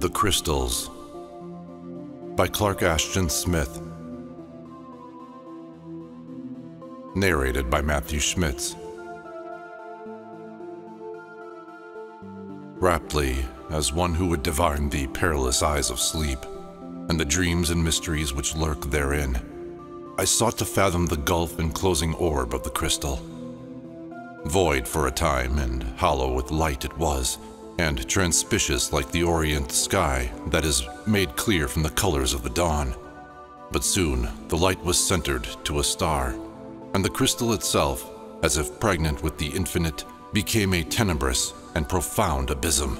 The Crystals by Clark Ashton Smith. Narrated by Matthew Schmitz. Raptly, as one who would divine the perilous eyes of sleep, and the dreams and mysteries which lurk therein, I sought to fathom the gulf enclosing orb of the crystal. Void for a time, and hollow with light it was, and transpicious like the orient sky that is made clear from the colors of the dawn. But soon the light was centered to a star, and the crystal itself, as if pregnant with the infinite, became a tenebrous and profound abysm,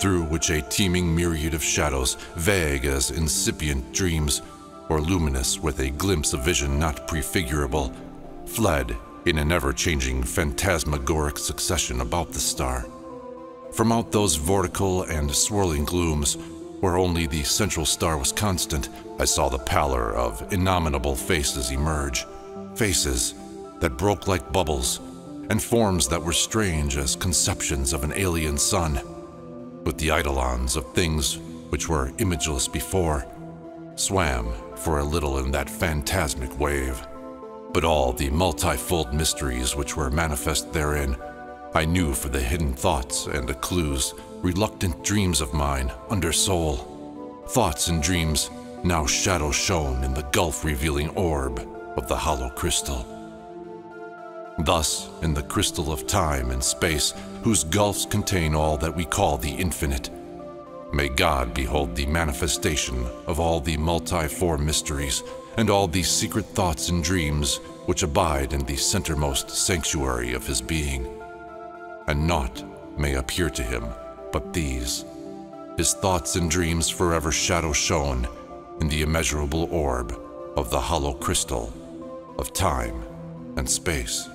through which a teeming myriad of shadows, vague as incipient dreams, or luminous with a glimpse of vision not prefigurable, fled in an ever-changing phantasmagoric succession about the star. From out those vortical and swirling glooms, where only the central star was constant, I saw the pallor of innominable faces emerge. Faces that broke like bubbles, and forms that were strange as conceptions of an alien sun, with the eidolons of things which were imageless before, swam for a little in that phantasmic wave. But all the multifold mysteries which were manifest therein I knew for the hidden thoughts and the clues, reluctant dreams of mine under soul. Thoughts and dreams now shadow shown in the gulf revealing orb of the hollow crystal. Thus, in the crystal of time and space, whose gulfs contain all that we call the infinite, may God behold the manifestation of all the multiform mysteries and all the secret thoughts and dreams which abide in the centermost sanctuary of his being and naught may appear to him but these, his thoughts and dreams forever shadow shone in the immeasurable orb of the hollow crystal of time and space.